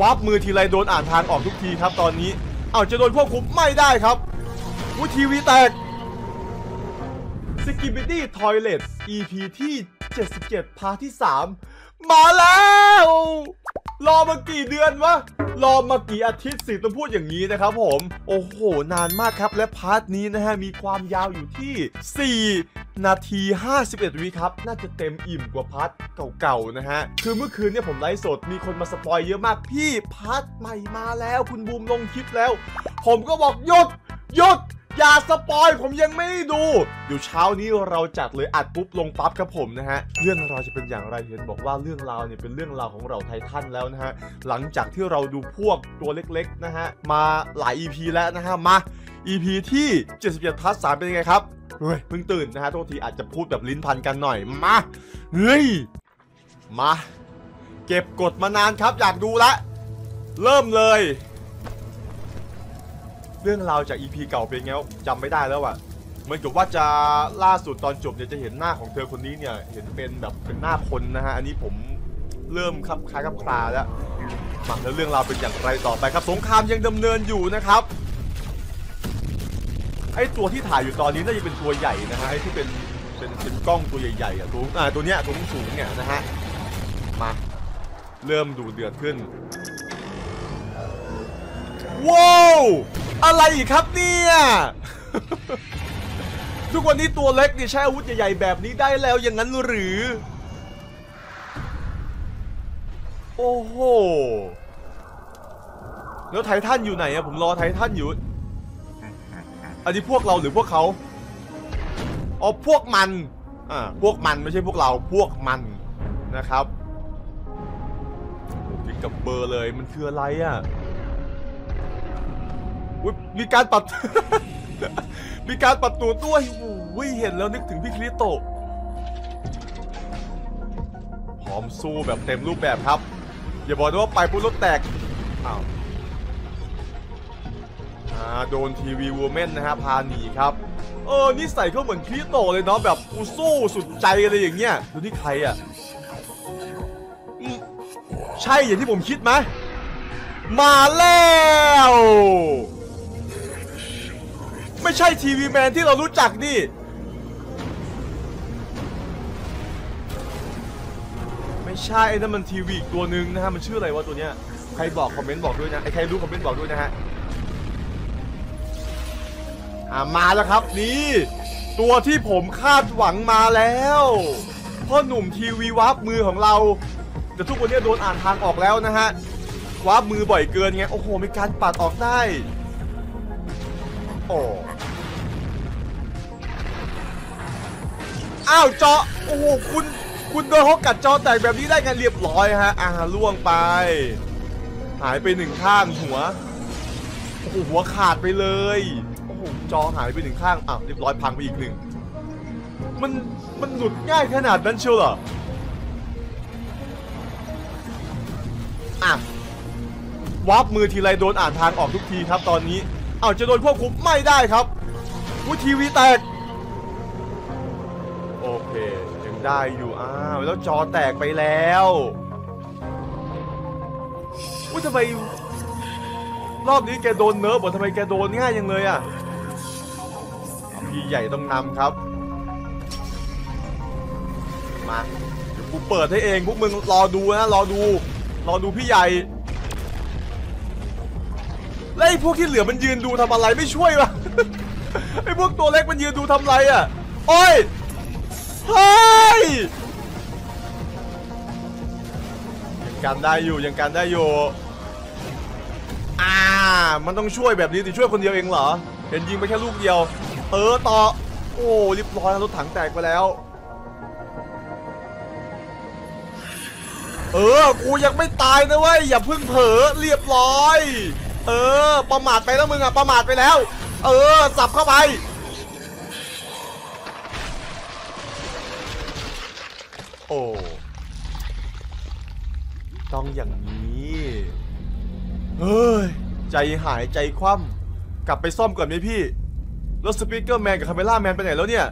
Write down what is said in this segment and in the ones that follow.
วับมือทีไรโดนอ่านทางออกทุกทีครับตอนนี้ เอาจะโดนควบคุมไม่ได้ครับวุทีวีแตก Skibidi Toilet EP ที่ 77 part ที่ 3 มาแล้ว รอมากี่เดือนวะรอมากี่อาทิตย์สิต้องพูดอย่างนี้นะครับผม โอ้โห นานมากครับและ part นี้นะฮะ มีความยาวอยู่ที่ 4 นาที 51 วิครับ น่าจะเต็มอิ่มกว่า partเก่าๆนะฮะ คือเมื่อคืนเนี่ยผมไลฟ์สดมีคนมา spoil เยอะมาก พี่ part ใหม่มาแล้ว คุณบูมลงคลิปแล้ว ผมก็บอกหยุดหยุด อย่า spoil ผมยังไม่ได้ดู เดี๋ยวเช้านี้เราจัดเลยอัดปุ๊บลงปั๊บครับผมนะฮะ เรื่องราวจะเป็นอย่างไรเห็นบอกว่าเรื่องราวเนี่ยเป็นเรื่องราวของเราไททันแล้วนะฮะ หลังจากที่เราดูพวกตัวเล็กๆนะฮะ มาหลาย EP แล้วนะฮะ มา EP ที่ 77ทัส3เป็นยังไงครับ เฮ้ยเพิ่งตื่นนะฮะ โทษทีอาจจะพูดแบบลิ้นพันกันหน่อย มา เฮ้ย มา เก็บกดมานานครับอยากดูละ เริ่มเลย เรื่องราวจาก EP เก่าเป็นไงวะจำไม่ได้แล้วอะเหมือนกับว่าจะล่าสุดตอนจบเนี่ยจะเห็นหน้าของเธอคนนี้เนี่ยเห็นเป็นแบบเป็นหน้าคนนะฮะอันนี้ผมเริ่มคลับคล้ายคลับคลาแล้วมาแล้วเรื่องราวเป็นอย่างไรต่อไปครับ สงครามยังดำเนินอยู่นะครับไอตัวที่ถ่ายอยู่ตอนนี้น่าจะเป็นตัวใหญ่นะฮะไอที่เป็นเป็นเป็นกล้องตัวใหญ่ๆอะตัวอ่าตัวเนี้ยตัวสูงเนี่ยนะฮะมาเริ่มดูเดือดขึ้น ว้าวอะไรอีกครับเนี่ย ทุกวันนี้ตัวเล็กนี่ใช้อาวุธใหญ่ๆแบบนี้ได้แล้วอย่างนั้นหรือ โอ้โห แล้วไททันอยู่ไหนอะผมรอไททันอยู่ อันนี้พวกเราหรือพวกเขาอ๋อพวกมัน อ่า พวกมันไม่ใช่พวกเรา พวกมันนะครับโอ้พิกกับเบอร์เลยมันคืออะไรอะ อุ๊ยมีการปรับมีการปรับตัวด้วยโอ้ยเห็นแล้วนึกถึงพี่คริโตะพร้อมสู้แบบเต็มรูปแบบครับ อย่าบอกนะว่าไปปุ๊บรถแตกอ้าวโดนทีวีวูแมนนะฮะพาหนีครับ เออนิสัยเขาเหมือนคริโตะเลยเนาะแบบกูสู้สุดใจอะไรอย่างเงี้ยดูนี่ใครอะใช่อย่างที่ผมคิดไหมมาแล้ว ไม่ใช่ทีวีแมนที่เรารู้จักนี่ ไม่ใช่ไอ้นั่นมันทีวีอีกตัวหนึ่งนะฮะ มันชื่ออะไรวะตัวเนี้ย ใครบอกคอมเมนต์บอกด้วยนะ ไอ้ใครรู้คอมเมนต์บอกด้วยนะฮะ อ่ามาแล้วครับนี่ ตัวที่ผมคาดหวังมาแล้วพ่อหนุ่มทีวีวับมือของเรา แต่ทุกวันนี้โดนอ่านทางออกแล้วนะฮะวับมือบ่อยเกินไง โอ้โหมีการปัดออกได้ โอ้อ้าวเจาะโอ้โหคุณคุณโดนเขากัดจอแตกแบบนี้ได้ไงเรียบร้อยฮะอ่าล่วงไป หายไปหนึ่งข้างหัวโอ้โหหัวขาดไปเลยโอ้โหจอหายไปหนึ่งข้างอ้าวเรียบร้อยพังไปอีกหนึ่งมันมันหลุดง่ายขนาดนั้นเชียวเหรออะวับมือทีไรโดนอ่านทางออกทุกทีครับตอนนี้ เอาจะโดนควบคุมไม่ได้ครับอุ้ทีวีแตก โอเคยังได้อยู่อ้าวแล้วจอแตกไปแล้วอุ้ยทำไมรอบนี้แกโดนเนิร์ฟเหรอทำไมแกโดนง่ายยังเลยอะพี่ใหญ่ต้องนำครับ มาเดี๋ยวกูเปิดให้เองพวกมึงรอดูนะรอดู รอดูพี่ใหญ่ แล้วไอ้พวกที่เหลือมันยืนดูทำอะไรไม่ช่วยวะไอ้พวกตัวเล็กมันยืนดูทำอะไรอะโอ้ยเฮ้ยยังกันได้อยู่ยังกันได้อยู่อ่ามันต้องช่วยแบบนี้สิช่วยคนเดียวเองเหรอเห็นยิงไปแค่ลูกเดียว เออต่อ โอ้รีบร้อยรถถังแตกไปแล้ว เออ กูยังไม่ตายนะเว้ยอย่าเพึ่งเผลอเรียบร้อย เออ ประมาทไปแล้วมึงอะประมาทไปแล้ว เออ สับเข้าไป โอ้ต้องอย่างนี้ เฮ้ย ใจหายใจคว่ำกลับไปซ่อมก่อนไหมพี่ แล้ว Speaker Man กับ Camera Man ไปไหนแล้วเนี่ย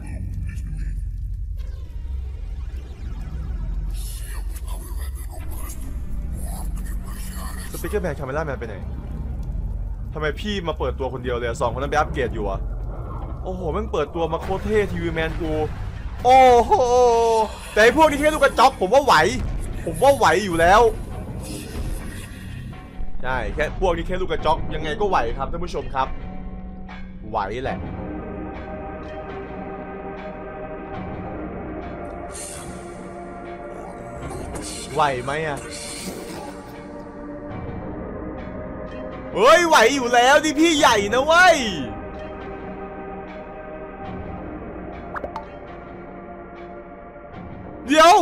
ส Speaker Man Camera Man ไปไหนทำไมพี่มาเปิดตัวคนเดียวเลยสองคนนั้นไปอัปเกรดอยู่อะโอ้โหแม่งเปิดตัวมาโคตรเท่ TV Man กู โอ้โหแต่พวกนี้แค่ลูกกระจอกผมว่าไหว ผมว่าไหวอยู่แล้วใช่แค่พวกนี้แค่ลูกกระจอกยังไงก็ไหวครับท่านผู้ชมครับ ไหวแหละไหวไหมอะ เฮ้ยไหวอยู่แล้วที่พี่ใหญ่นะเว้ยเดี๋ยว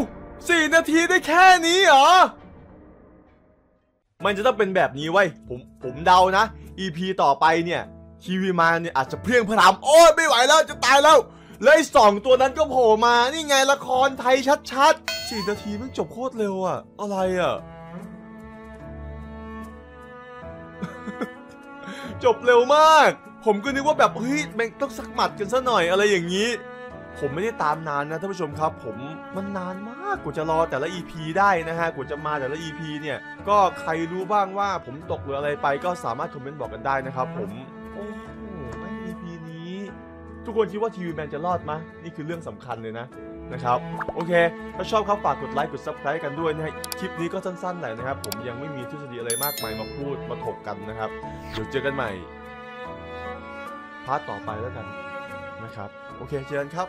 สี่นาทีได้แค่นี้เหรอ มันจะต้องเป็นแบบนี้ไว้ผมผมเดานะ EP ต่อไปเนี่ยทีวีมาเนี่ยอาจจะเพลียงพรามโอ้ยไม่ไหวแล้วจะตายแล้วแล้วไอ้สองตัวนั้นก็โผล่มา นี่ไงละครไทยชัดๆสี่นาทีมันจบโคตรเร็วอะอะไรอะ จบเร็วมาก ผมก็นึกว่าแบบเฮ้ยแม่งต้องสักหมัดกันซะหน่อยอะไรอย่างนี้ ผมไม่ได้ตามนานนะท่านผู้ชมครับ ผมมันนานมากกว่าจะรอแต่ละ EP ได้นะฮะกว่าจะมาแต่ละ EP เนี่ย ก็ใครรู้บ้างว่าผมตกหรืออะไรไปก็สามารถคอมเมนต์บอกกันได้นะครับผม ทุกคนคิดว่า TV Man จะรอดไหมนี่คือเรื่องสำคัญเลยนะนะครับ โอเค ถ้าชอบครับฝากกดไลค์กด subscribe กันด้วยนะฮะคลิปนี้ก็สั้นๆแหละนะครับ ผมยังไม่มีทฤษฎีอะไรมากมายมาพูดมาถกกันนะครับ เดี๋ยวเจอกันใหม่ part ต่อไปแล้วกันนะครับ โอเคเจอกันครับ